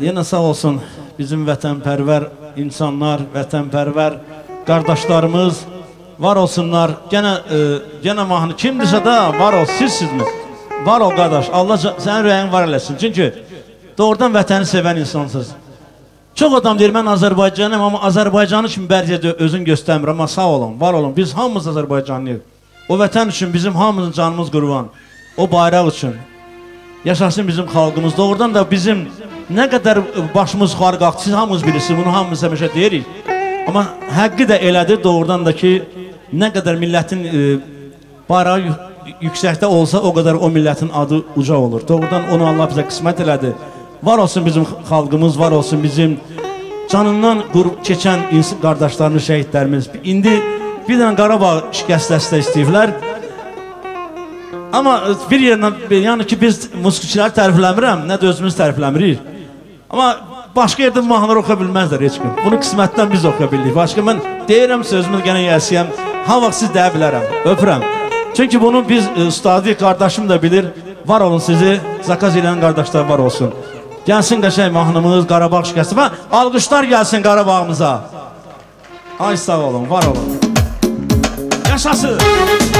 yenə sağ olsun bizim vətənpərvər insanlar, vətənpərvər qardaşlarımız var olsunlar. Genə e, genə mahnı kimdirsə də var ol sizsizmi? Var ol qardaş. Allah sənin ürəyin var eləsin. Çünki doğrudan vətəni sevən insansınız. Çox adam deyir mən Azərbaycanlıyam, amma Azərbaycanı kimi bərcə özün göstərmir. Amma sağ olun, var olun. Biz hamımız Azərbaycanlıyıq. O vətən üçün bizim hamımızın canımız qurban. O bayraq üçün. Yaşasın bizim xalqımız. Doğrudan da bizim nə qədər başımız yuxarı qalxdı, siz hamınız bilirsiniz, bunu hamımız həmişə deyirik. Amma həqqi də elədir doğrudan da ki, nə qədər millətin e, bayrağı yüksəkdə olsa, o qədər o millətin adı uca olur. Doğrudan onu Allah bizə qismət elədi. Var olsun bizim xalqımız, var olsun bizim canından qurub keçən qardaşlarımız, şəhidlərimiz. İndi bir dənə Qarabağ şikəst dəstə istəyiblər. Amma bir yerdən, yəni ki, biz musiqiçiləri tərifləmirəm, nə də özümüz tərifləmirik. Amma başqa yerdə mahnılar oxuya bilməzlər heç kim. Bunu qismətdən biz oxuya bildik. Başqa mən deyirəm sözümü yenə yəsiyəm. Ha vaxt siz deyə bilərəm. Öpürəm. Çünki bunu biz ustadı qardaşım da bilir. Var olun sizi zakaz edən qardaşlar var olsun. Gəlsin qəşəng mahnımız Qarabağ şikəsti və alqışlar gəlsin Qarabağımıza. Ay sağ olun, var olun. Yaşasın.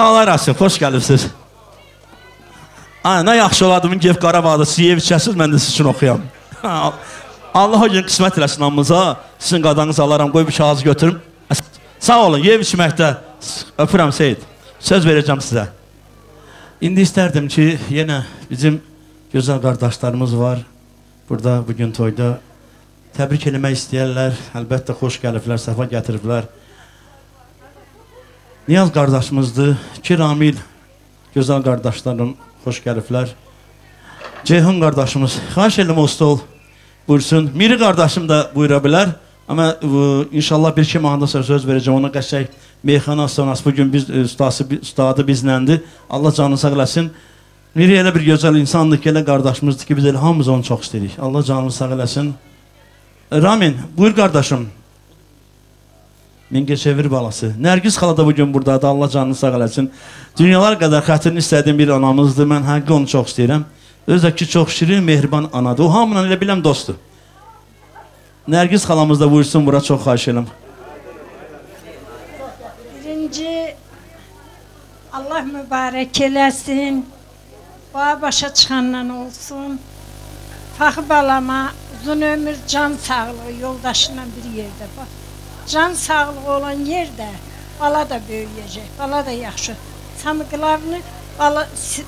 Qarasın, xoş gəlibsiniz. Ay, nə yaxşı oladımın Gev Qarabağda siz ev içəsiz, mən də siz üçün oxuyam. Allah o gün qismət eləsin hamımıza. Sizin qadanızı alaram, qoy bir kağız götürüm. Sağ olun, yev içməkdə. Öpürəm Seyid. Söz verəcəm sizə. İndi istərdim ki, yenə bizim gözəl qardaşlarımız var. Burada bugün toyda təbrik eləmək istəyərlər. Əlbəttə xoş gəliblər, səfa gətiriblər. Niyaz qardaşımızdır. İki Ramil gözəl qardaşlarım xoş gəliblər. Ceyhun qardaşımız, xahiş edirəm usta ol. Buyursun. Miri qardaşım da buyura bilər. Amma bu, inşallah bir iki mahnıda söz verəcəm. Ona qəşəng meyxana sonrası bugün biz ustası ustadı bizləndir. Allah canını sağ eləsin. Miri elə bir gözəl insandır ki, elə qardaşımızdır ki, biz elə hamımız onu çox istəyirik. Allah canını sağ eləsin. Ramin, buyur qardaşım. Mingəçevir balası. Nərgiz xala da bu gün burdadır. Allah canını sağ eləsin. Dünyalar qədər xətrini istədiyim bir anamızdır. Mən həqiqi onu çox istəyirəm. Özü ki çox şirin, mehriban anadır. O hamıyla elə biləm dostdur. Nərgiz xalamız da buyursun bura çox xahiş edirəm. Birinci Allah mübarək eləsin. Bağa başa çıxandan olsun. Fəxr balama uzun ömür, can sağlığı yoldaşıyla bir yerdə. Bax, can sağlığı olan yerdə bala da böyüyəcək, bala da yaxşı. Samıqlarını bala,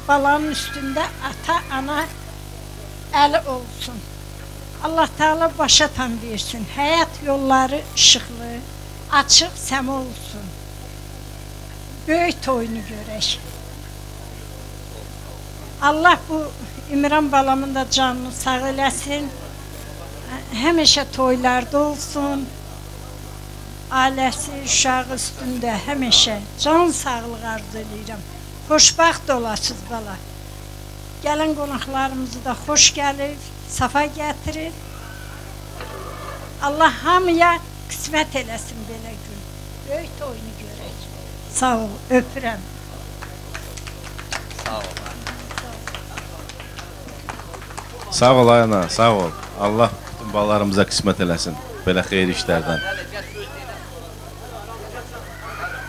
balanın üstündə ata, ana əli olsun. Allah Taala başa tam versin. Həyat yolları işıqlı, açıq, səma olsun. Böyük toyunu görək. Allah bu İmran balamın da canını sağ eləsin. Həmişə toylarda olsun. Ailəsi, uşağı üstündə həmişə can sağlığı arzu edirəm. Xoşbaxt olasınız bala. Gələn qonaqlarımızı da xoş gəlir, safa gətirir. Allah hamıya qismət eləsin belə gün. Böyük toyunu görək. Sağ ol, öpürəm. Sağ ol ay ana, sağ ol. Allah bütün balalarımıza qismət eləsin belə xeyir işlərdən.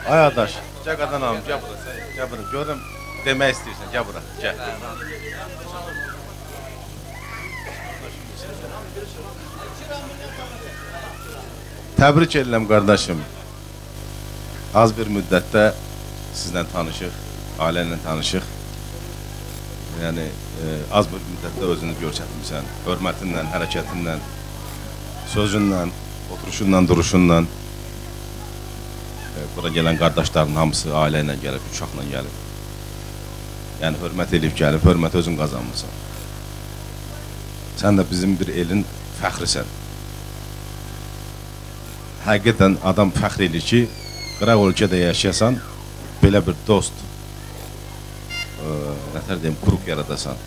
Ay adaş, gəl qadanam, gəl bura. sən, Gəl bura. Görürəm demək istəyirsən, gəl bura. Gəl. Təbrik edirəm qardaşım. Az bir müddətdə sizlə tanışıq, ailə ilə tanışıq. Yəni e, az bir müddətdə özünü göstərmisən. Hörmətinlə, hərəkətinlə, sözünlə, oturuşunla, duruşunla. E, bura gələn qardaşların hamısı ailə ilə gəlib, uşaqla gəlib. Yəni hörmət edib gəlib, hörməti özün qazanmısan. Sən də bizim bir elin fəxrisən. Həqiqətən adam fəxr edir ki, qıraq ölkədə yaşayasan, belə bir dost, ə, nətər deyim, qrup yaradasan,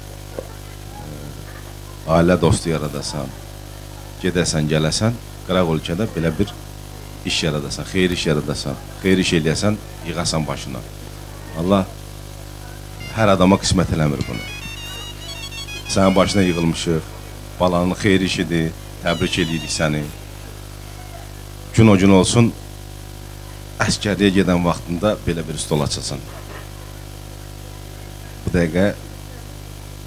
ə, ailə dostu yaradasan, gedəsən, gələsən, qıraq ölkədə belə bir iş yaradasan, xeyir iş yaradasan, xeyir iş eləyəsən, yığasan başına. Allah hər adama qismət eləmir bunu. Sənin başına yığılmışıq, balanın xeyir işidir, təbrik edirik səni. Gün o gün olsun, əskərliyə gedən vaxtında belə bir stol açılsın. Bu dəqiqə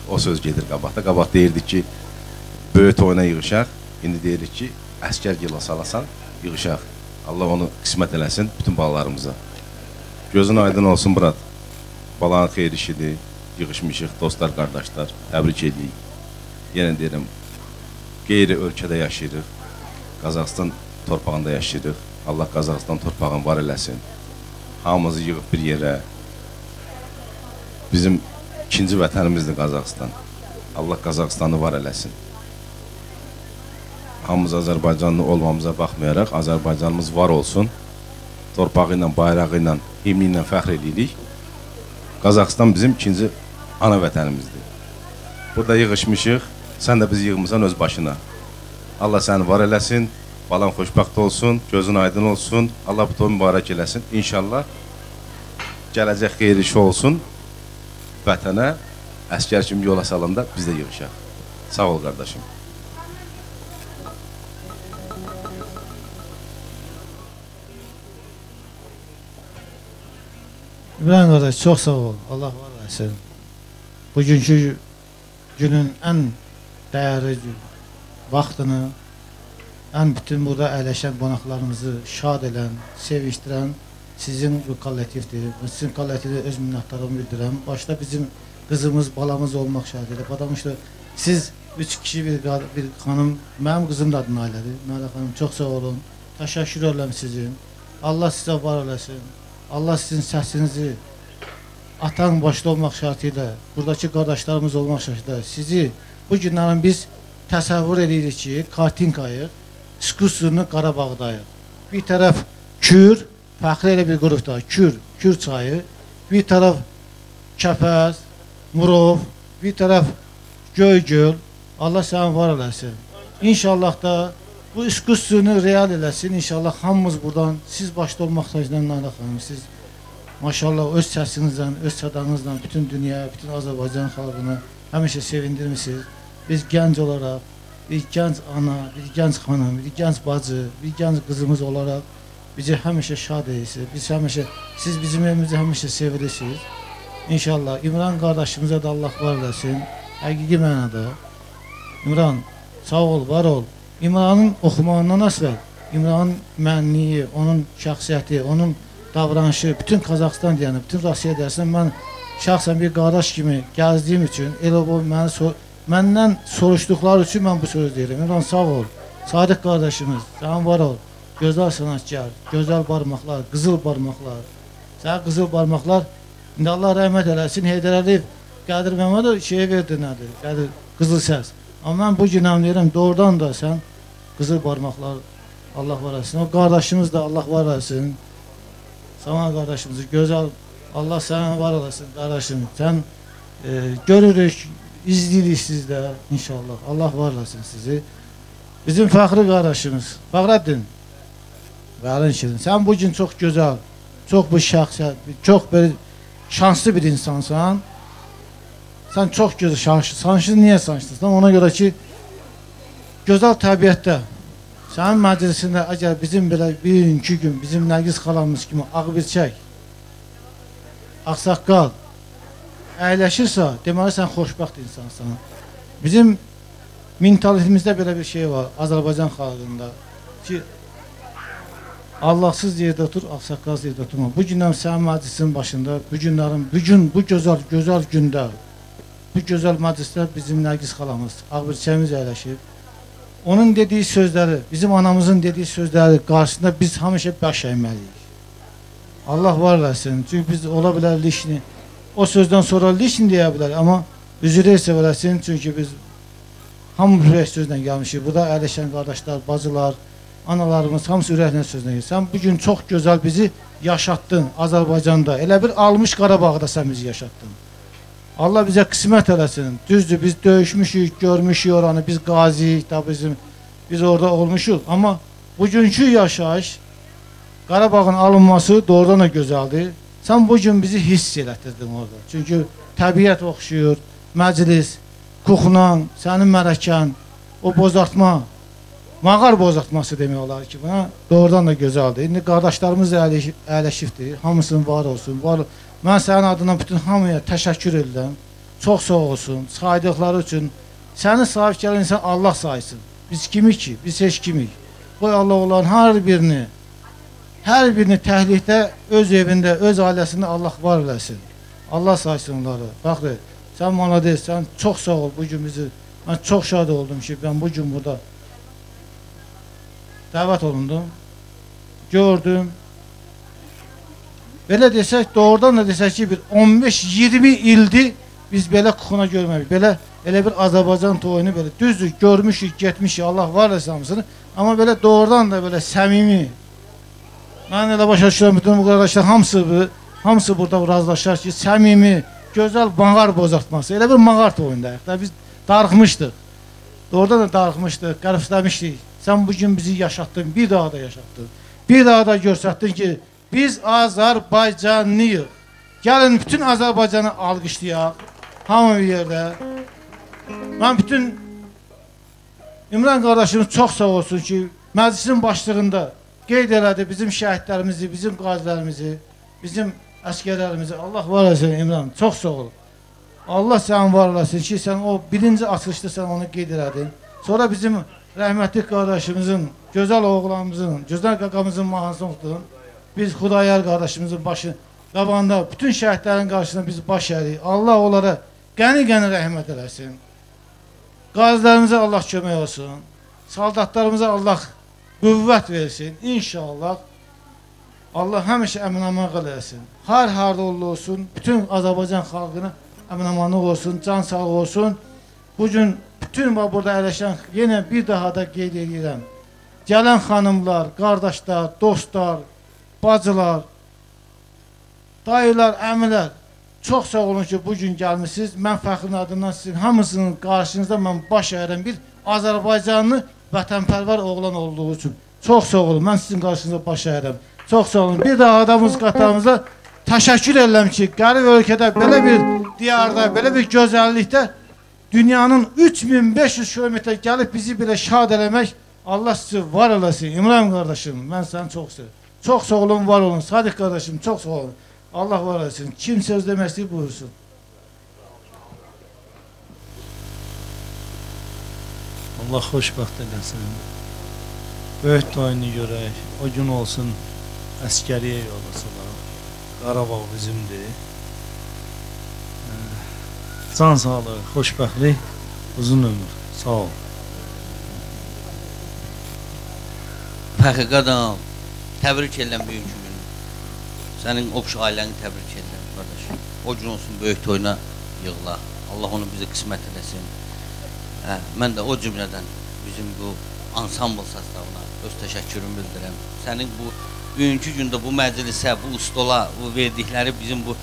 o söz gedir qabaqda. Qabaq deyirdik ki, böyük toyuna yığışaq. İndi deyirik ki, əskər gilas alasan, yığışaq. Allah onu qismət eləsin bütün balalarımıza. Gözün aydın olsun Murat. Balanın xeyir işidir. Yığışmışıq, dostlar, qardaşlar. Təbrik edirik. Yenə deyirəm, qeyri ölkədə yaşayırıq. Qazaxıstan torpağında yaşayırıq. Allah Qazaxıstan torpağını var eləsin. Hamımızı yığıb bir yerə. Bizim ikinci vətənimizdir Qazaxıstan. Allah Qazaxıstanı var eləsin. Hamımız Azərbaycanlı olmamıza baxmayaraq Azərbaycanımız var olsun. Torpağı ilə, bayrağı ilə, himni ilə fəxr edirik. Qazaxıstan bizim ikinci ana vətənimizdir. Burada yığışmışıq. Sən də bizi yığmısan öz başına. Allah səni var eləsin. Balan xoşbəxt olsun, gözün aydın olsun. Allah bu toy mübarək eləsin. İnşallah gələcək xeyir işi olsun. Vətənə əskər kimi yola salanda biz də yığışaq. Sağ ol qardaşım. İbrahim qardaş çox sağ ol. Allah var eləsin. Bugünkü günün ən dəyərli vaxtını, ən bütün burada əyləşən qonaqlarımızı şad edən, sevişdirən sizin bu kollektivdir. Sizin kollektivdə öz minnətdarlığımı bildirirəm. Başda bizim qızımız, balamız olmaq şərtilə. Adam işte siz üç kişi bir, bir xanım, mənim qızım da adı Nailədir. Nailə xanım çox sağ olun. Təşəkkür edirəm sizin. Allah sizə var eləsin. Allah sizin səsinizi atan başda olmaq şərti ilə, buradakı qardaşlarımız olmaq şərti ilə sizi bu günlərin biz təsəvvür edirik ki, kartinkayıq, ekskursiyonu Qarabağdayıq. Bir tərəf Kür, fəxri elə bir qrupda, Kür, Kür çayı, bir tərəf Kəpəz, Murov, bir tərəf Göygöl. Allah səni var eləsin. İnşallah da bu iskusyonu real eləsin. İnşallah hamımız buradan siz başda olmaqla Nayla xanım siz maşallah öz səsinizlə, öz sədanızla bütün dünya, bütün Azərbaycan xalqını həmişə sevindirmisiniz. Biz gənc olaraq, bir gənc ana, bir gənc xanım, bir gənc bacı, bir gənc qızımız olaraq bizi həmişə şad edirsiniz. Biz həmişə siz bizim evimizdə həmişə sevilirsiniz. İnşallah İmran qardaşımıza da Allah var eləsin. Həqiqi mənada. İmran sağ ol, var ol. İmranın oxumağından əsvəl, İmranın mənliyi, onun şəxsiyyəti, onun davranışı, bütün Qazaxstan deyəni, bütün Rusiya deyəsən, mən şəxsən bir qardaş kimi gəzdiyim üçün, elə bu məni so məndən soruşduqları üçün mən bu sözü deyirəm. İmran sağ ol, sadiq qardaşımız, sən var ol, gözəl sənətkar, gözəl barmaqlar, qızıl barmaqlar, sən qızıl barmaqlar, indi Allah rəhmət eləsin, Heydər Əliyev Qədir Məmmədov şeyə verdi nədir, Qədir, qızıl səs. Amma mən bu gün anlayıram, doğrudan da sən qızıl barmaqlar Allah var etsin. O qardaşımız da Allah var etsin. Saman qardaşımızı gözəl Allah sənə var olasın qardaşım. Sən e, görürük, izləyirik sizdə inşallah. Allah var olasın sizi. Bizim fəxri qardaşımız Fəxrəddin Vəlin Şirin. Sən bu gün çox gözəl, çox bu şəxsiyyət, çox belə şanslı bir insansan. Sən çox gözəl şanslı. Şanslı niyə şanslısan? Ona görə ki gözəl təbiətdə sənin məclisində əgər bizim belə iki gün bizim Nərgiz xalamız kimi ağbirçək ağsaqqal əyləşirsə, deməli sən xoşbəxt insansan. Bizim mentalitimizdə belə bir şey var Azərbaycan xalqında ki Allahsız yerdə otur, ağsaqqal yerdə oturma. Bu gündən sənin məclisin başında, bu günlərin, bu gün bu gözəl gözəl gündə, bu gözəl məclisdə bizim Nərgiz xalamız, ağbirçəyimiz əyləşib. Onun dediyi sözləri, bizim anamızın dediyi sözləri qarşısında biz həmişə baş əyməliyik. Allah var eləsin. Çünki biz ola bilər lişni o sözdən sonra lişni deyə bilər, amma üzr eləsin çünki biz hamı ürək sözlə gəlmişik. Burada əyləşən qardaşlar, bacılar, analarımız hamısı ürəklə sözlə gəlir. Sən bu gün çox gözəl bizi yaşatdın Azərbaycanda. Elə bir almış Qarabağda sən bizi yaşatdın. Allah bizə qismət eləsin. Düzdür, biz döyüşmüşük, görmüşük oranı, biz qaziyik da bizim biz orada olmuşuq. Amma bugünkü yaşayış Qarabağın alınması doğrudan da gözəldir. Sən bu gün bizi hiss elətdirdin orada. Çünki təbiət oxşuyur, məclis, kuxnan, sənin mərəkən, o bozartma, mağar bozartması demək olar ki, buna doğrudan da gözəldir. İndi qardaşlarımız da əyləşibdir, hamısının var olsun. Var, mən sənin adından bütün hamıya təşəkkür edirəm. Çox sağ olsun, saydıqları üçün. Səni sahib gələn insan Allah saysın. Biz kimi ki, biz heç kimik. Qoy Allah olan hər birini Hər birini təhlikdə öz evində, öz ailəsində Allah var eləsin. Allah saysın onları. Baxır, sən malades, sən çox sağ ol bu gün bizi. Mən çox şad oldum ki, mən bu gün burada dəvət olundum. Gördüm. Belə desək, doğrudan da desək ki, bir 15-20 ildir biz belə kuxuna görmədik. Belə elə bir Azərbaycan toyunu belə düzdür, görmüşük, getmişik, Allah var eləsin hamısını. Amma belə doğrudan da belə səmimi, Mən elə başa düşürəm, bütün bu qardaşlar hamısı, hamısı burada razılaşar ki, səmimi, gözəl mağar bozartması. Elə bir mağar toyundayıq da biz darıxmışdıq. Doğrudan da darıxmışdıq, qərifləmişdik. Sən bugün bizi yaşatdın, bir daha da yaşatdın. Bir daha da göstərdin ki, biz Azərbaycanlıyıq. Gəlin bütün Azərbaycanı alqışlayaq. Hamı bir yerdə. Mən bütün İmran qardaşımız çox sağ olsun ki, məclisin başlığında qeyd elədi bizim şəhidlərimizi, bizim qazilərimizi, bizim əskərlərimizi. Allah var olsun İmran, çox sağ ol. Allah sənin var olasın ki, sən o birinci açılışda sən onu qeyd elədin. Sonra bizim rəhmətli qardaşımızın, gözəl oğlanımızın, gözəl qaqamızın mahnısını oxudun. Biz Xudayar qardaşımızın başı qabağında bütün şəhidlərin qarşısında biz baş ərik. Allah onlara qəni-qəni rəhmət eləsin. Qazilərimizə Allah kömək olsun. Saldatlarımıza Allah qüvvət versin. İnşallah Allah həmişə əminamanlıq eləsin. Har harda olsun, bütün Azərbaycan xalqına əminamanlıq olsun, can sağlığı olsun. Bugün bütün burada əyləşən yenə bir daha da qeyd edirəm. Gələn xanımlar, qardaşlar, dostlar, bacılar, dayılar, əmilər, çox sağ olun ki, bugün gəlmişsiniz. Mən fəxrin adından sizin hamısının qarşınızda mən baş əyirəm bir Azərbaycanlı vətənpərvər oğlan olduğu üçün. Çox sağ olun. Mən sizin qarşınızda baş əyirəm. Çox sağ olun. Bir də adamız qatamıza təşəkkür edirəm ki, qərib ölkədə belə bir diyarda, belə bir gözəllikdə dünyanın 3500 kilometr gəlib bizi belə şad eləmək Allah sizi var eləsin. İmran qardaşım, mən səni çox sevirəm. Çox sağ olun, var olun. Sadiq qardaşım, çox sağ olun. Allah var eləsin. Kim söz istəyir, buyursun. Allah xoşbəxt eləsin. Böyük toyunu görək. O gün olsun əskəriyə yollasılar. Qarabağ bizimdir. Can sağlığı, xoşbəxtlik, uzun ömür. Sağ ol. Fəxri qadam, təbrik edirəm bugünkü günü. Sənin obş ailəni təbrik edirəm qardaş. O gün olsun böyük toyuna yığıla. Allah onu bizə qismət eləsin. Hə, mən də o cümlədən bizim bu ansambl sastavına öz təşəkkürümü bildirirəm. Sənin bu bugünkü gündə bu məclisə, bu stola, bu verdikləri bizim bu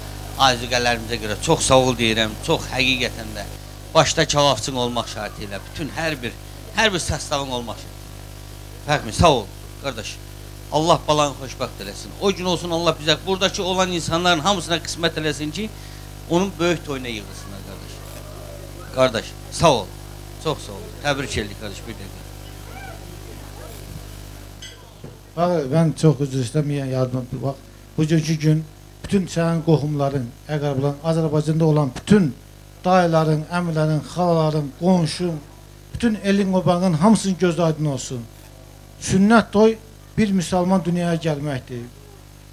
aziqələrimizə görə çox sağ ol deyirəm. Çox həqiqətən də başda kavafçın olmaq şərti ilə bütün hər bir hər bir sastavın olmaq şərti. Fəhmi sağ ol qardaş. Allah balanı xoşbəxt eləsin. O gün olsun Allah bizə buradakı olan insanların hamısına qismət eləsin ki, onun böyük toyuna yığılsınlar qardaş. Qardaş, sağ ol. Çox sağ ol. Təbrik edirik qardaş bir dəqiqə. Bax, mən çox üzr istəməyən yardım bax. Bugünkü gün bütün sənin qohumların, əqrəblərin, Azərbaycanda olan bütün dayıların, əmilərin, xalaların, qonşun, bütün elin obanın hamısının göz aydın olsun. Sünnət toy bir müsəlman dünyaya gəlməkdir.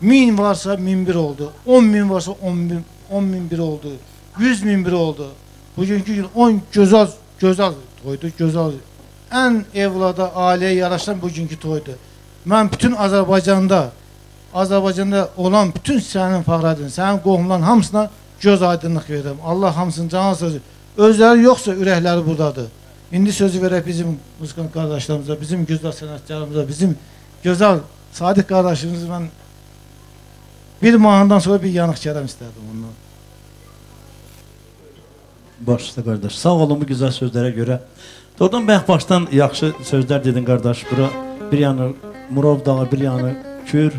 Min varsa min bir oldu. 10 min varsa 10 bin, 10 min bir oldu. 100 min bir oldu. Bugünkü gün 10 gözəl, gözəl toydu, gözəl. Ən evlada, ailəyə yaraşan bugünkü toydu. Mən bütün Azərbaycanda, Azərbaycanda olan bütün sənin fəxrədin, sənin qohumların hamısına göz aydınlıq verirəm. Allah hamısını canı sözü. Özləri yoxsa ürəkləri buradadır. İndi sözü verək bizim musiqan qardaşlarımıza, bizim gözəl sənətkarımıza, bizim gözəl Sadiq qardaşımız mən bir mahnıdan sonra bir yanıq kərəm istərdim ondan. Başda qardaş. Sağ olun bu gözəl sözlərə görə. Doğrudan bayaq başdan yaxşı sözlər dedin qardaş. Bura bir yanı Murov dağı, bir yanı Kür.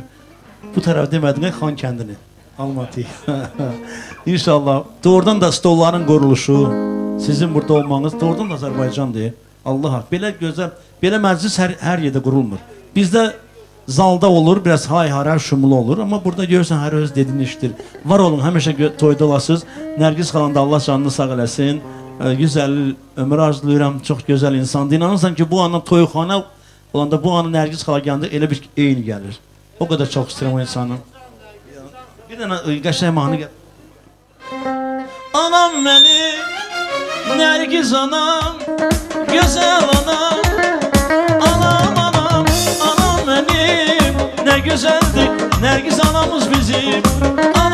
Bu tərəf demədin Xan kəndini. Almatı. İnşallah. Doğrudan da stolların quruluşu, sizin burada olmanız doğrudan da Azərbaycandır. Allah haq. Belə gözəl, belə məclis hər, hər yerdə qurulmur. Bizdə zalda olur, biraz hay-harar şumlu olur, amma burada görürsən hər öz dediyin işdir. Var olun, həmişə toyda olasınız. Nərgiz xalan da Allah canını sağ eləsin. 150 ömür arzulayıram. Çox gözəl insandır. İnanırsan ki, bu andan toyxana olanda bu anı Nərgiz xala gəndə elə bir eyni gəlir. O qədər çox istəyirəm o insanı. Bir dənə qəşəng mahnı gəl. Anam mənim, Nərgiz anam, gözəl. Anam, mənim, nə gözəldir, Nərgiz anamız bizim. Anam,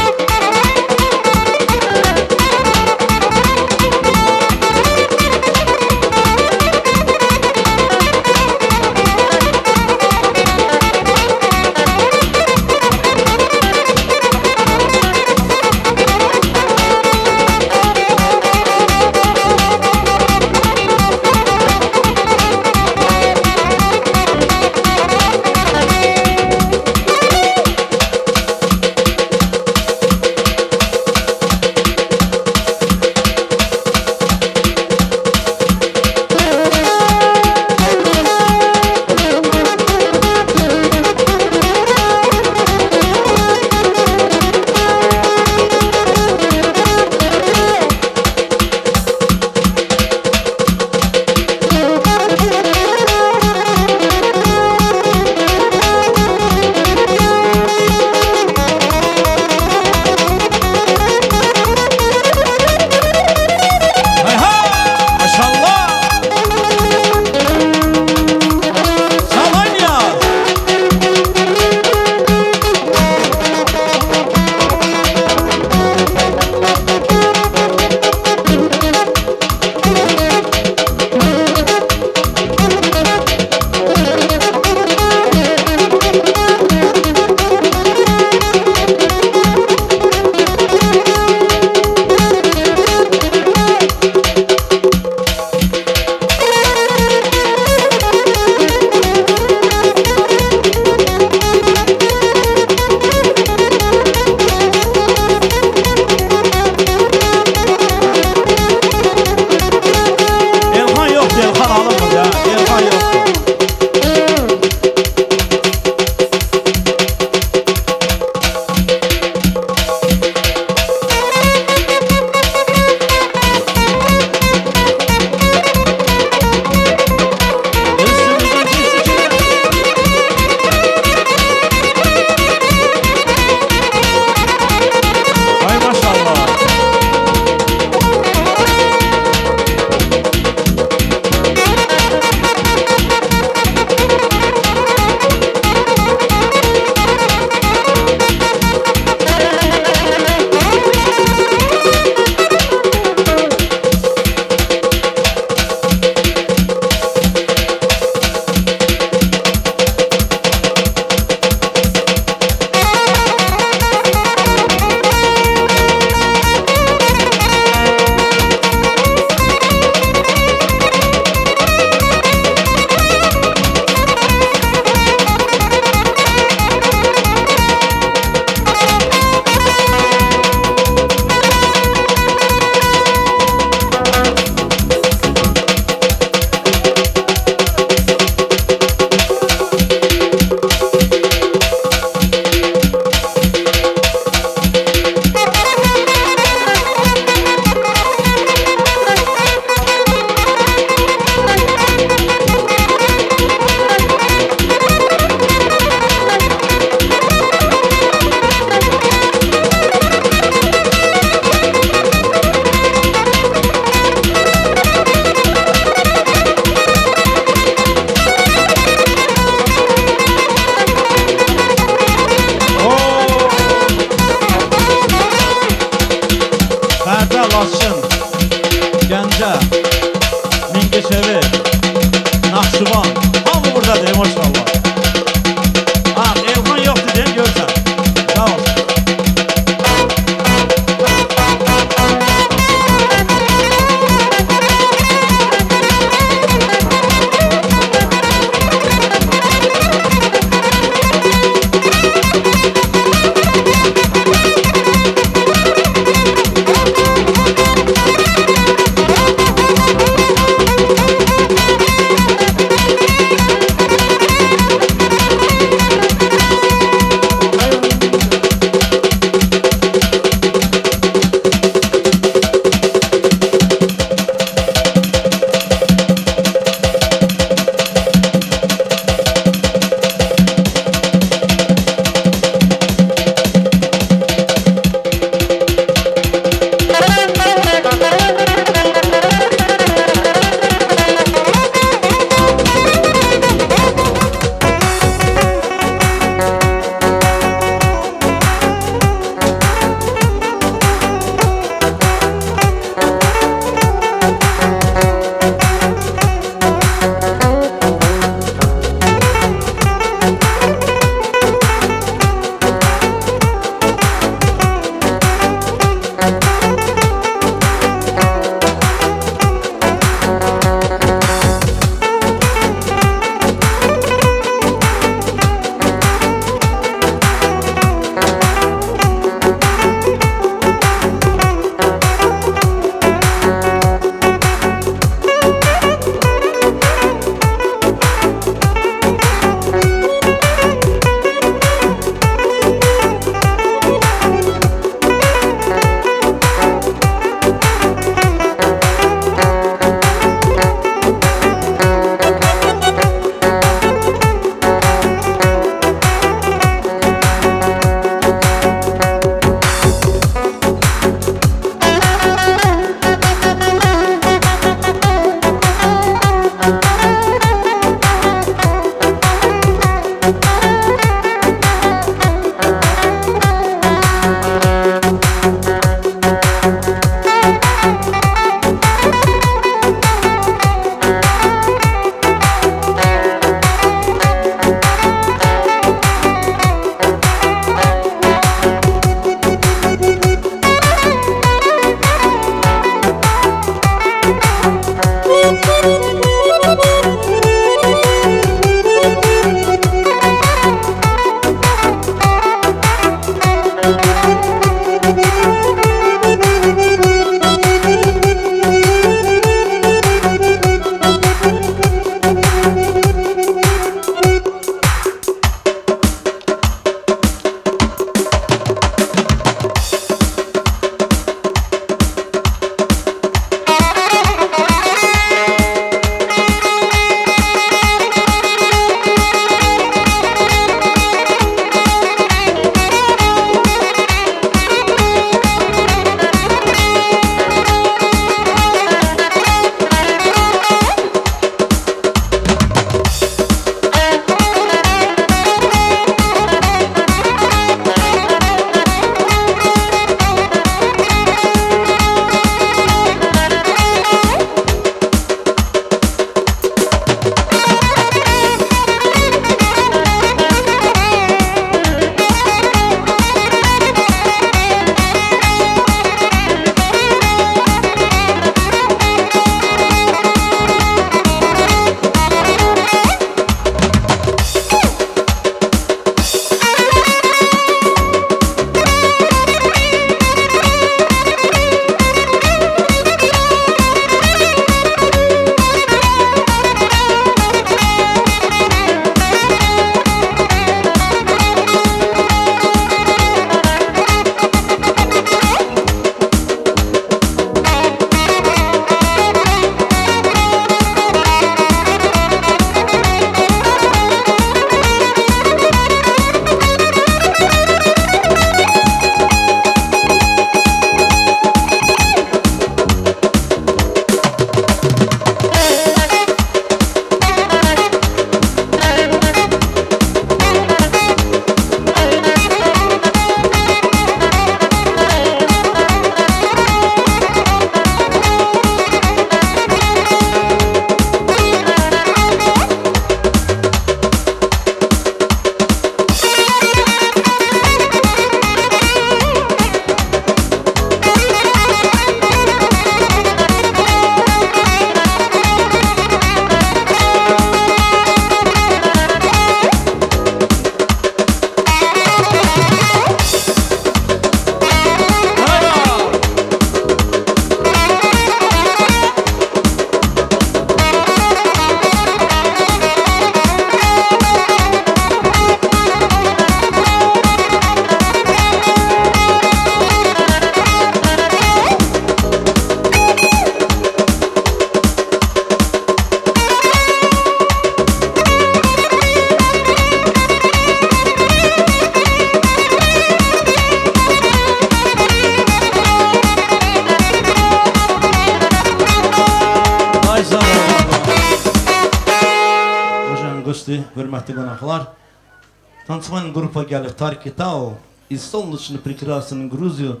танцевальная группа Гяля Таркитао и солнечно прекрасной Грузию,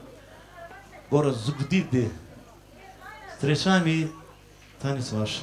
город Зугдиды. Встречами танец ваш.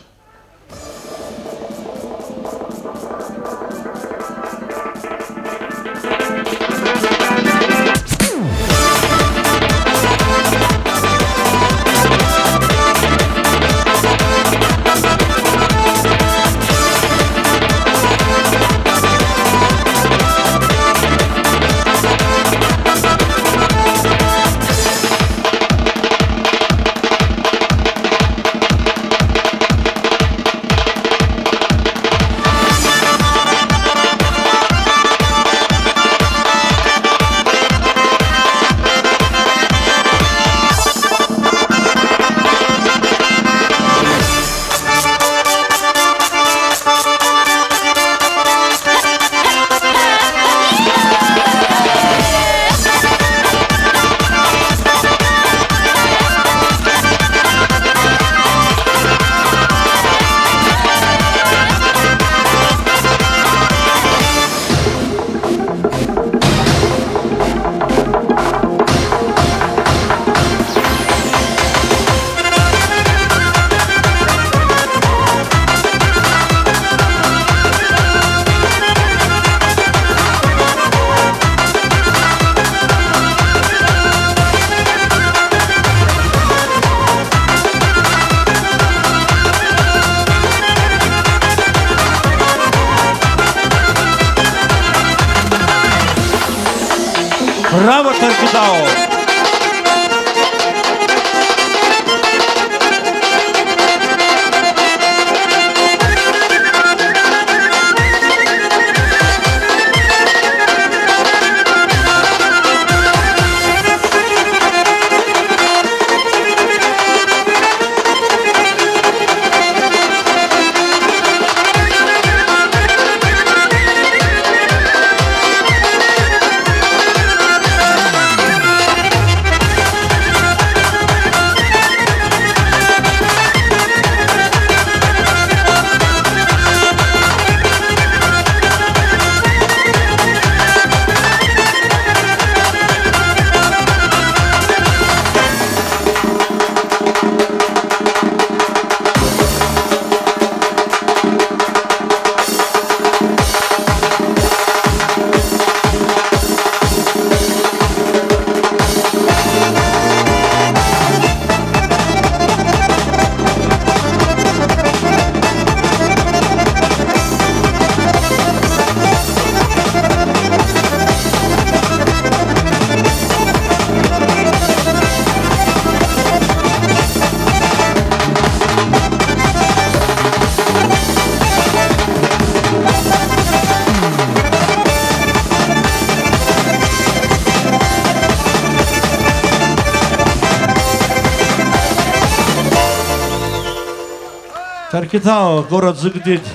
Китао, город Зыгдыть.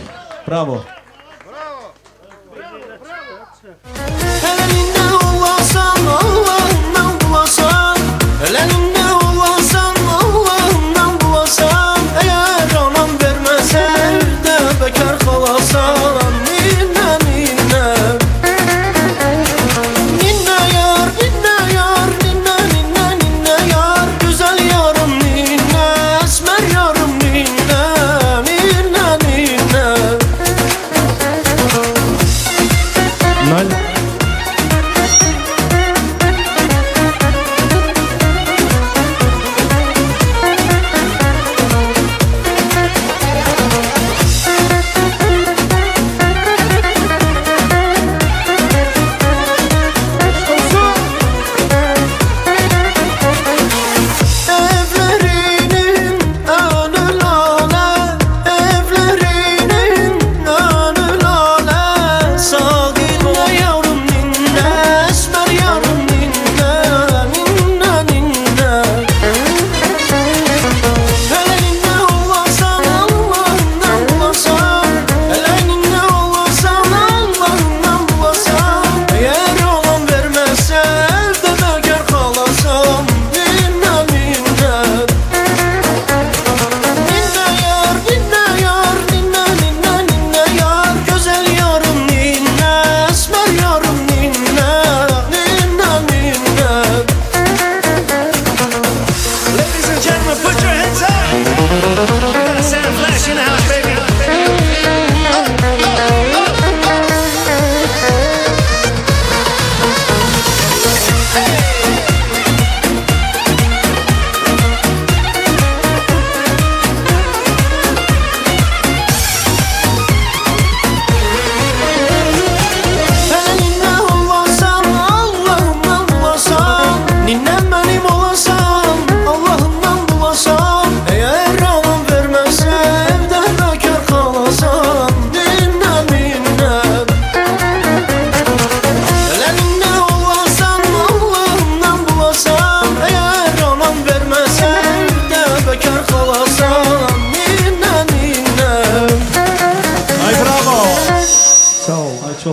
Браво.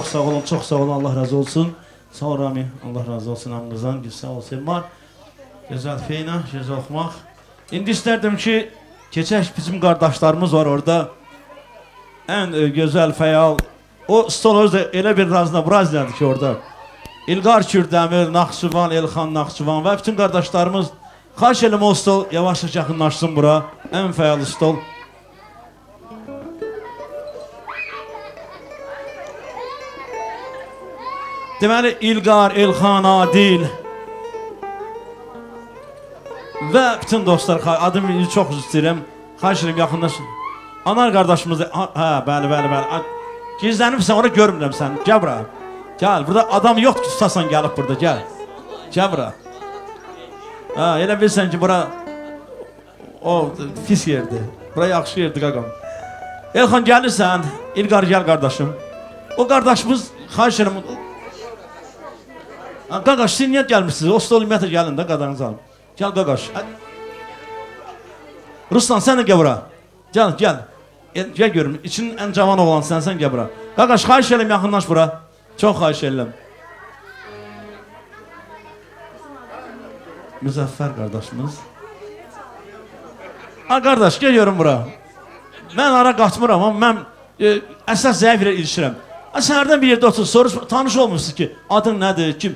Sağ olun, çox sağ olun. Allah razı olsun. Sağ ol Rami. Allah razı olsun hamınızdan. Sağ ol Selmar. Gözəl feyna, gözəl oxumaq. İndi istərdim ki, keçək bizim qardaşlarımız var orada. Ən e, gözəl, fəal. O stol də elə bir razına Braziliyadır ki orada. İlqar Kürdəmir, Naxçıvan, Elxan Naxçıvan və bütün qardaşlarımız xahiş edirəm o stol yavaş-yavaş yaxınlaşsın bura. Ən fəal stol. Deməli İlqar, Elxan, Adil və bütün dostlar, adımı çox üzr istəyirəm. Xahiş edirəm yaxınlaşın. Anar qardaşımız, hə, bəli, bəli, bəli. Gizlənibsən, ora görmürəm sən. Gəl bura. Gəl, burada adam yoxdur, tutasan gəlib burada, gəl. Gəl bura. Ha, elə bilsən ki, bura o pis yerdir. Bura yaxşı yerdir qaqam. Elxan gəlirsən, İlqar gəl qardaşım. O qardaşımız xahiş edirəm. Qaqaş, siz niyə gəlmirsiniz? O stol ümumiyyətlə gəlin də qadanızı alın. Gəl Qaqaş. Ruslan sən də gəl bura. Gəl, gəl. Gəl, gəl görüm. İçinin ən cavan oğlan sənsən gəl bura. Qaqaş, xahiş edirəm yaxınlaş bura. Çox xahiş edirəm. Müzəffər qardaşımız. Ha qardaş, gəl görüm bura. Mən ara qaçmıram, amma mən e, əsas zəif ilə ilişirəm. Səhərdən bir yerdə otur, soruş, tanış olmuşsunuz ki, adın nədir, kim?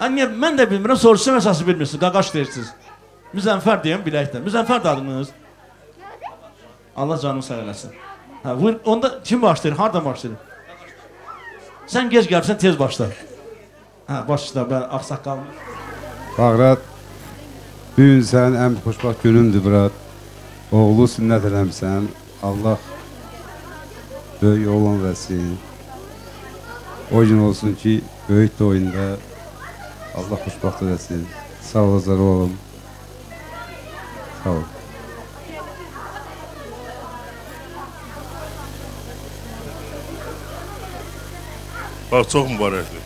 Niyə, mən də bilmirəm, soruşsam əsası bilmirsiniz, qaqaş deyirsiniz. Müzəffər deyəm biləkdə. Müzəffər də adınız. Allah canını sağ eləsin. Hə, buyur, onda kim başlayır, hardan başlayır? Sən gec gəlibsən, tez başla. Hə, başla, bəli, ağsaqqal. Bağrat, bu gün sənin ən xoşbaxt günündür, Brat. Oğlu sünnət eləmsən. Allah böyük oğlan versin. O gün olsun ki, böyük də oyunda Allah xoşbaxt eləsin. Sağ ol, Azar oğlum. Sağ ol. Bax çox mübarəkdir.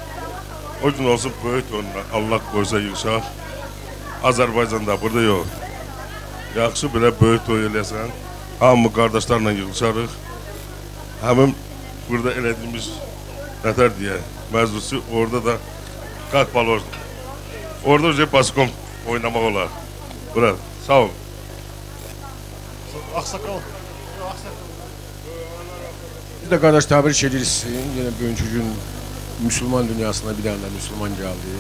O gün olsun böyük onunla Allah qoysa yığışaq. Azərbaycanda burada yox. Yaxşı belə böyük toy eləsən, hamı qardaşlarla yığışarıq. Həmin burada elədiyimiz nətər deyə məczusu orada da qalk balor. Orada önce baskom oynamaq olar. Bura, sağ ol. Ağsaqqal. Biz də qardaş təbrik edirik sizi. Yenə bugünkü gün Müslüman dünyasına bir dənə də Müslüman gəldi.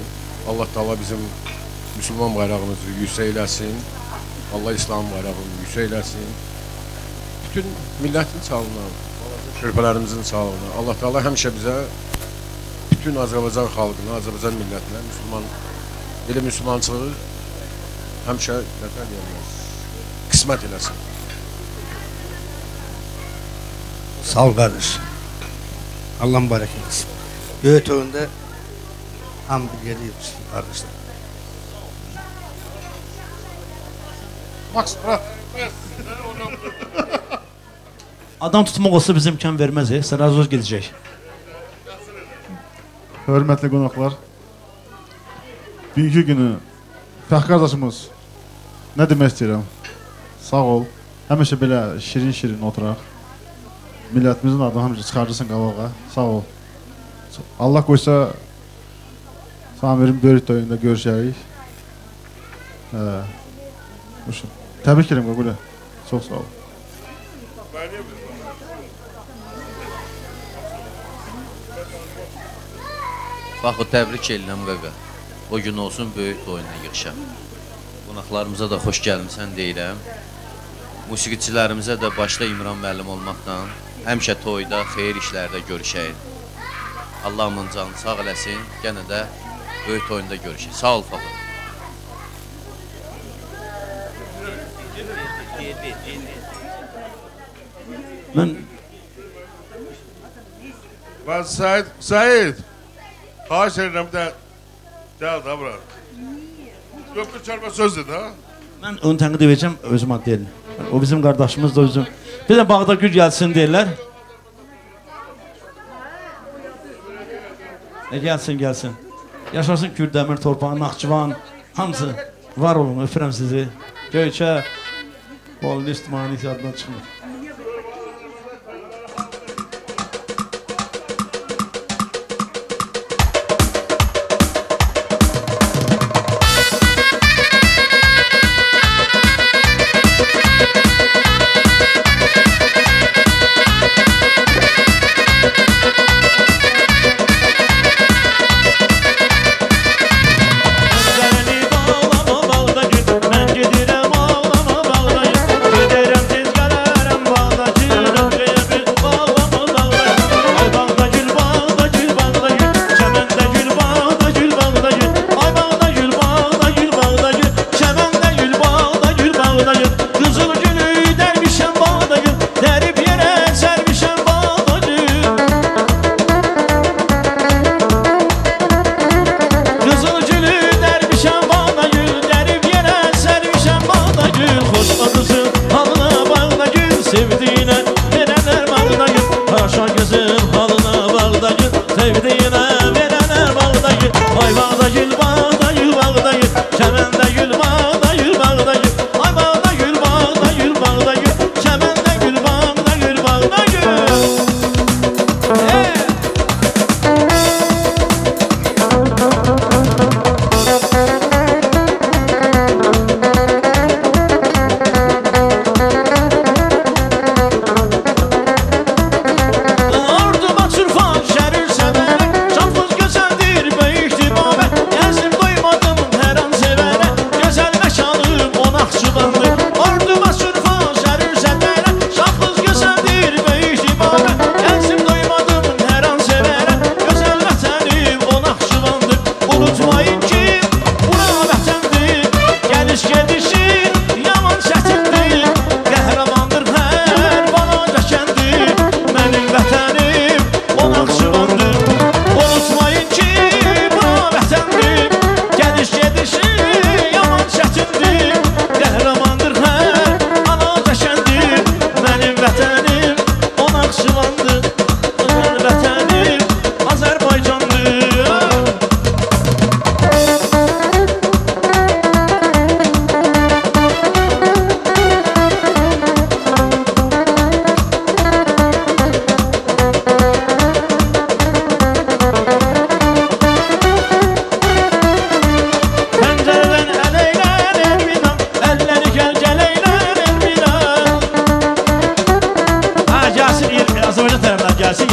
Allah Taala bizim Müslüman bayrağımızı yüksəkləsin. Allah İslam bayrağını yüksəkləsin. Bütün millətin sağlığına, körpələrimizin sağlığına. Allah Taala həmişə bizə bütün Azərbaycan xalqına, Azərbaycan millətinə Müslüman belə müsəlmançılığı həmişə nətər deyirlər? Qismət eləsin. Sağ ol kardeş. Allah mübarek etsin. Göğüt önünde ham bir yeri yetişsin kardeşler. Max, bırak. Adam tutmaq olsa biz imkan verməz, e? Sən az gedəcək. Hörmətli qonaqlar, bugünkü günü Fəxr qardaşımız nə demək istəyirəm? Sağ ol. Həmişə belə şirin-şirin oturaq. Millətimizin adını həmişə çıxarırsan qabağa. Sağ ol. Allah qoysa Samirin böyük toyunda görüşərik. Hə. Hoşum. Təbrik edirəm Qoqula. Çox sağ ol. Bax, o təbrik edirəm qaqa. O gün olsun böyük toyuna yığışaq. Qonaqlarımıza da xoş gəlmisən deyirəm. Musiqiçilərimizə də başda İmran müəllim olmaqla həmişə toyda, xeyir işlərdə görüşək. Allahımın canı sağ eləsin. Yenə də böyük toyunda görüşək. Sağ ol Fəxr. Mən Said, Said. Xahiş edirəm də gəl də bura. Yox, bir kəlmə söz dedi ha. mən onu tənqid edəcəm özüm ad deyil. O bizim qardaşımız da özüm. Bir də bağda gül gəlsin deyirlər. E gəlsin, gəlsin. Yaşasın Kürdəmir torpağı, Naxçıvan, hamısı var olun, öpürəm sizi. Göyçə, bol list mani yaddan çıxmır.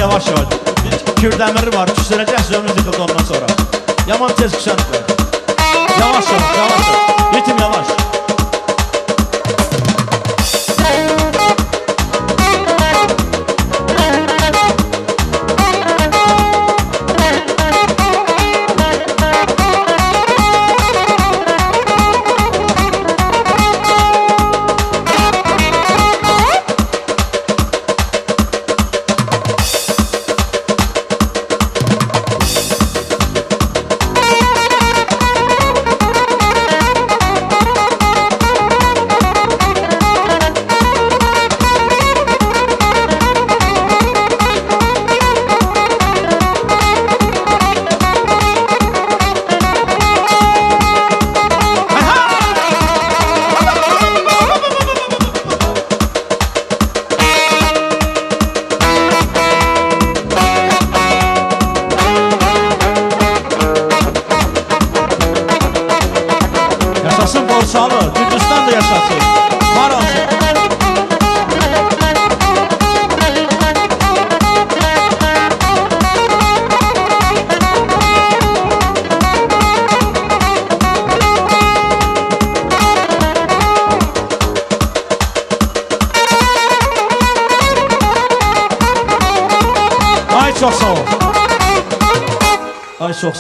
Tərəfindən gəlsin, yavaş-yavaş. Kürdəmiri var, küstürəcəksiniz ömrünüz yıxıldı ondan sonra. Yaman tez küsəndir. Yavaş-yavaş, yavaş. Ritim yavaş.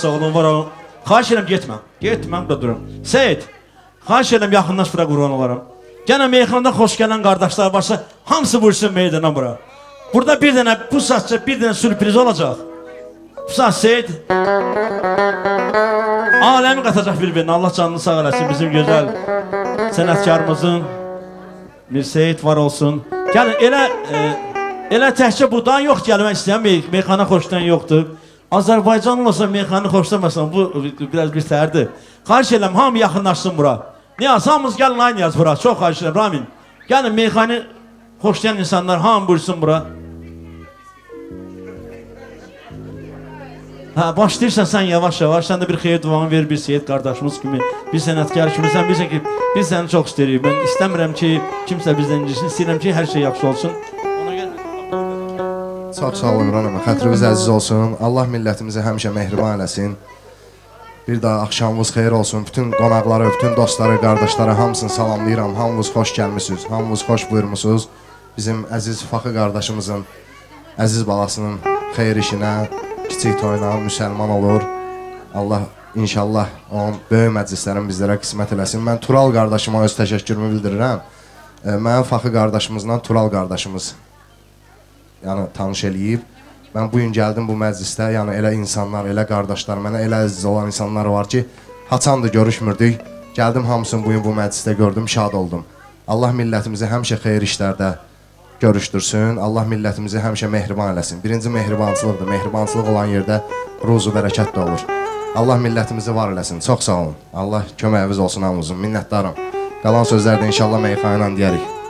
Ay çox sağ olun, var olun. Xahiş edirəm getmə. Getmə, burada durum. Seyid, xahiş edirəm yaxınlaş bura qurban olaram. Gənə meyxanada xoş gələn qardaşlar varsa, hamısı vursun meydana bura. Burada bir dənə bu saatça bir dənə sürpriz olacaq. Bu saat Seyid aləmi qatacaq bir-birinə. Allah canını sağ eləsin bizim gözəl sənətkarımızın bir Seyid var olsun. Gəlin elə e, elə təkcə budan yox gəlmək istəyən mey meyxana xoşdan yoxdur. Azərbaycan olsa meyxanı xoşlamasan bu biraz bir sərdir. Xahiş edirəm hamı yaxınlaşsın bura. Niyaz hamımız gəlin oynayaq bura. Çox xahiş edirəm Ramin. Gəlin meyxanı xoşlayan insanlar hamı buyursun bura. Hə, başlayırsan sən yavaş-yavaş, sən də bir xeyir duanı ver bir Seyid qardaşımız kimi, bir sənətkar kimi. Sən bilirsən ki, biz səni çox istəyirik. Mən istəmirəm ki, kimsə bizdən incisin. İstəyirəm ki, hər şey yaxşı olsun. Çox sağ olun İmran əmi. Xətriniz əziz olsun. Allah millətimizi həmişə mehriban eləsin. Bir daha axşamınız xeyir olsun. Bütün qonaqları, bütün dostları, qardaşları hamısını salamlayıram. Hamınız xoş gəlmisiniz. Hamınız xoş buyurmusunuz. Bizim əziz Faxı qardaşımızın əziz balasının xeyir işinə, kiçik toyuna müsəlman olur. Allah inşallah onun böyük məclislərin bizlərə qismət eləsin. Mən Tural qardaşıma öz təşəkkürümü bildirirəm. E, Mənim Faxı qardaşımızla Tural qardaşımız yəni tanış eləyib. Mən bu gün gəldim bu məclisdə, yəni elə insanlar, elə qardaşlar, mənə elə əziz olan insanlar var ki, haçandır görüşmürdük. Gəldim hamısını bu gün bu məclisdə gördüm, şad oldum. Allah millətimizi həmişə xeyir işlərdə görüşdürsün. Allah millətimizi həmişə mehriban eləsin. Birinci mehribançılıqdır. Mehribançılıq olan yerdə ruzu bərəkət də olur. Allah millətimizi var eləsin. Çox sağ olun. Allah köməyiniz olsun hamımızın. Minnətdaram. Qalan sözlər də inşallah meyxana ilə deyərik.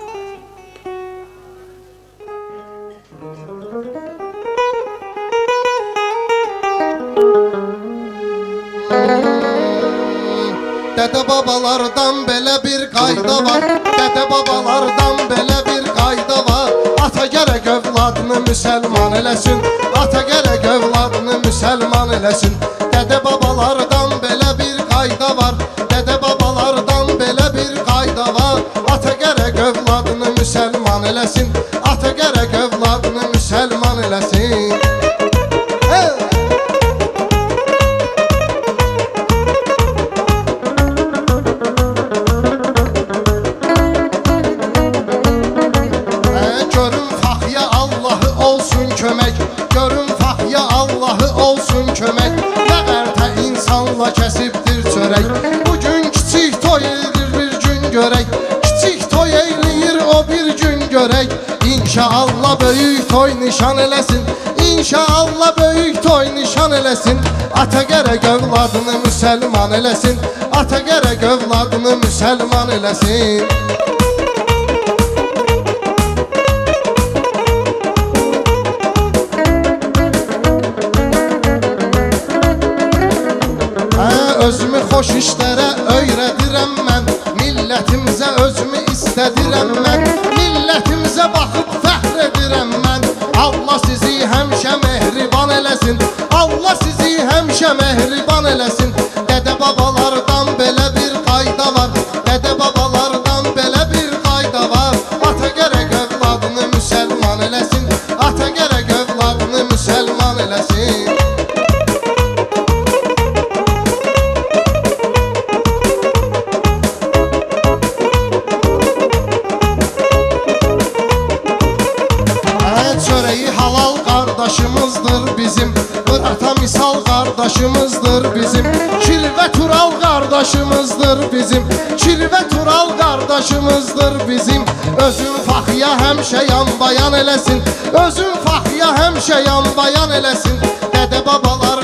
Babalardan belə bir qayda var. Dədə babalardan belə bir qayda var. Ata gərək övladını müsəlman eləsin Ata gərək övladını müsəlman eləsin Dədə babalardan belə bir qayda var. Dədə babalardan belə bir qayda var. Ata gərək övladını müsəlman eləsin Ata gərək övladını gərək övladını müsəlman eləsin. Ata gərək övladını müsəlman eləsin qardaşımızdır bizim. Özün faxya həmişə yan bayan eləsin. Özün faxya həmişə yan bayan eləsin. Dədə babalardan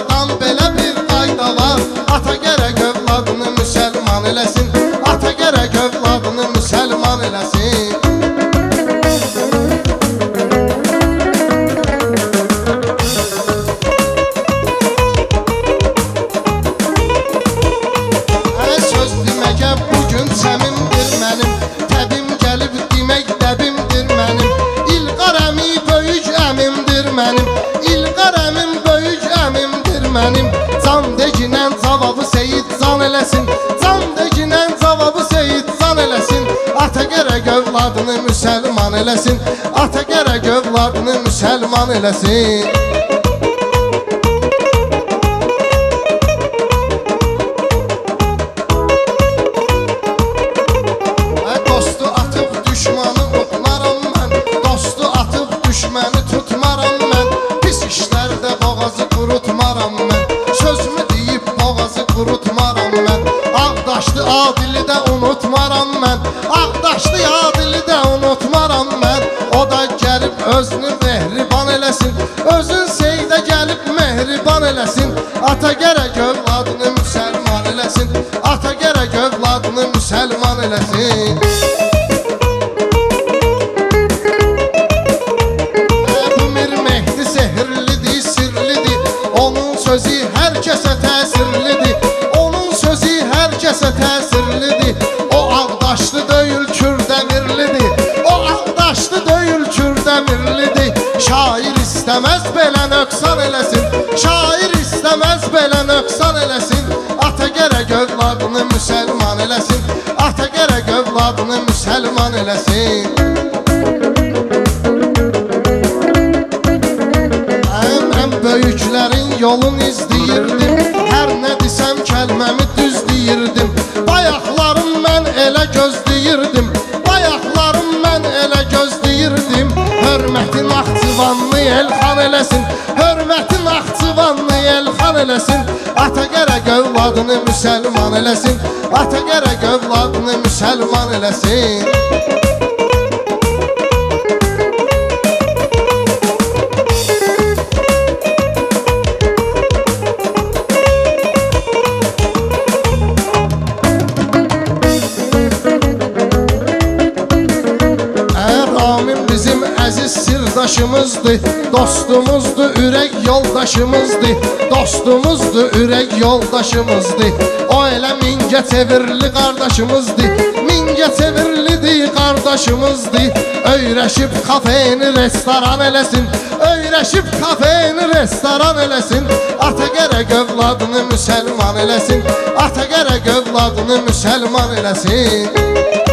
eləsin Ata gərək övladını müsəlman eləsin eləsin Əm, əm böyüklərin yolun izləyirdim Hər nə desəm kəlməmi düz deyirdim. Bayaqlarım mən elə gözləyirdim Bayaqlarım mən elə gözləyirdim Hörmətin Naxçıvanlı elxan eləsin. Hörmətin Naxçıvanlı elxan eləsin. Ata gərək övladını müsəlman eləsin. Ata gərək övladını müsəlman eləsin sirdaşımızdır Dostumuzdur, ürək yoldaşımızdır Dostumuzdur, ürək yoldaşımızdır O elə mingə çevirli qardaşımızdır Mingə çevirlidir qardaşımızdır Öyrəşib kafeni restoran eləsin Öyrəşib kafeni restoran eləsin Ata gərək övladını müsəlman eləsin Ata gərək övladını müsəlman eləsin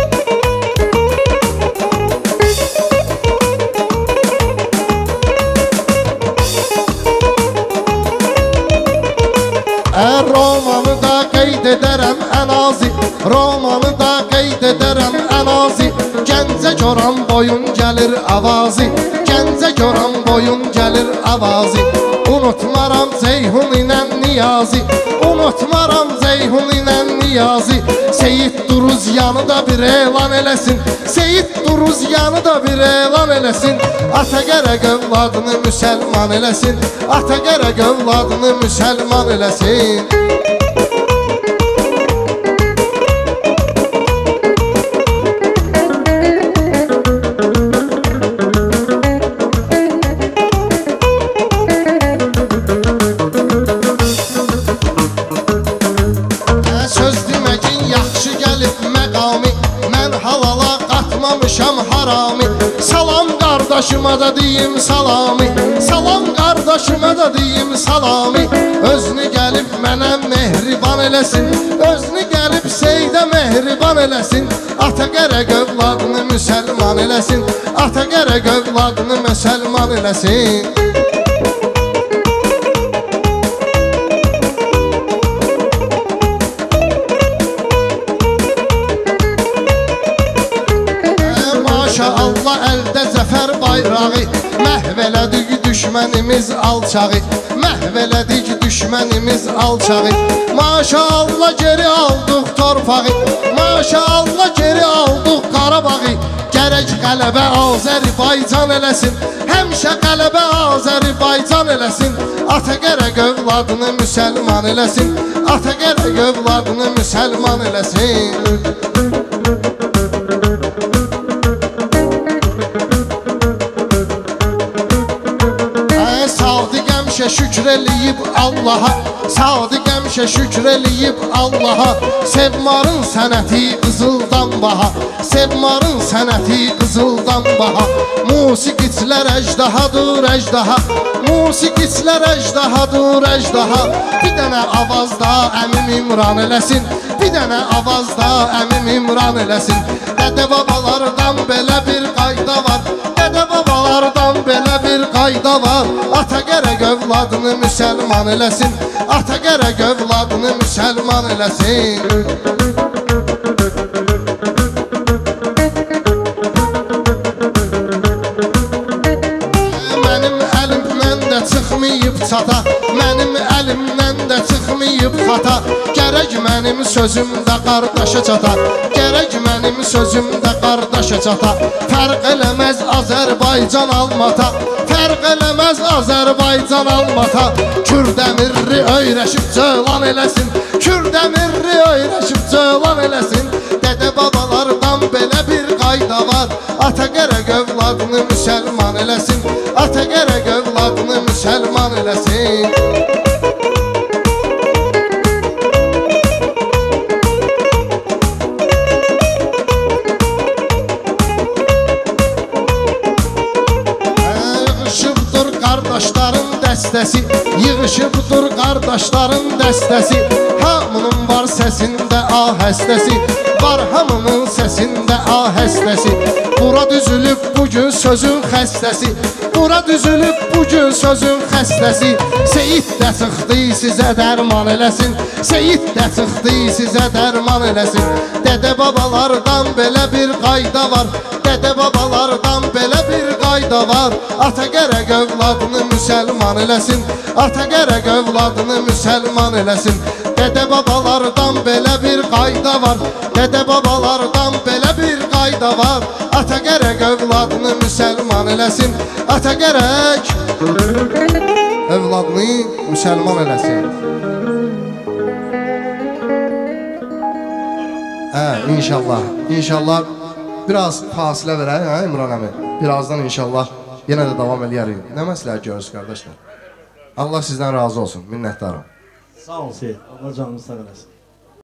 da qeyd edərəm ən azı Gəncə göran boyun gəlir avazı Gəncə göran boyun gəlir avazı Unutmaram Ceyhun ilə Niyazi. Unutmaram Ceyhun ilə Niyazi. Seyid Duruzyanı da bir elan eləsin Seyid Duruzyanı da bir elan eləsin Ata gərək övladını müsəlman eləsin Ata gərək övladını müsəlman eləsin qardaşıma da deyim salami. Salam qardaşıma da deyim salami. Özünü gəlib mənə mehriban eləsin. Özünü gəlib seydə mehriban eləsin. Ata qərəq övladını müsəlman eləsin. Ata qərəq övladını müsəlman eləsin alçağı. Məhv elədik düşmənimiz alçağı. Maşallah geri aldıq torpağı. Maşallah geri aldıq Qarabağı Gərək qələbə Azərbaycan eləsin. Həmişə qələbə Azərbaycan eləsin. Ata qərəq övladını müsəlman eləsin. Ata qərəq övladını müsəlman eləsin həmişə şükr eləyib Allaha Sadiq həmişə şükr eləyib Allaha Sevmarın sənəti qızıldan baha Sevmarın sənəti qızıldan baha. Musiqiçilər əjdahadır əjdaha Musiqiçilər əjdahadır əjdaha Bir dənə avazda əmim İmran eləsin Bir dənə avazda əmim İmran eləsin Dədə babalardan belə bir qayda var belə bir qayda var. Ata gərək övladını müsəlman eləsin. Ata gərək övladını müsəlman eləsin. Mənim əlimdən də çıxmayıb çata xata Gərək mənim sözümdə qardaşa çata Gərək mənim sözümdə qardaşa çata Fərq eləməz Azərbaycan almata. Fərq eləməz Azərbaycan almata. Kürdəmirri öyrəşib cəlan eləsin. Kürdəmirri öyrəşib cəlan eləsin. Dədə babalardan belə bir qayda var. Ata gərək övladını müsəlman eləsin. Ata gərək övladını müsəlman eləsin qardaşların dəstəsi Hamının var səsində ahəstəsi Var hamının səsində ahəstəsi Bura düzülüb bugün sözün xəstəsi Bura düzülüb bugün sözün xəstəsi. Seyid də çıxdı sizə dərman eləsin Seyid də çıxdı sizə dərman eləsin. Dədə babalardan belə bir qayda var Dədə babalardan belə bir qayda var. Ata gərək övladını müsəlman eləsin. Ata gərək övladını müsəlman eləsin. Dədə babalardan belə bir qayda var. Dədə babalardan belə bir qayda var. Ata gərək övladını müsəlman eləsin. Ata gərək övladını müsəlman eləsin. Hə, inşallah, inşallah biraz fasilə verək, hə İmran əmi? Birazdan inşallah yenə də davam eləyərik. Nə məsləhət görürsünüz qardaşlar? Allah sizdən razı olsun, minnətdaram. Sağ ol Seyid. Allah canınızı sağ eləsin.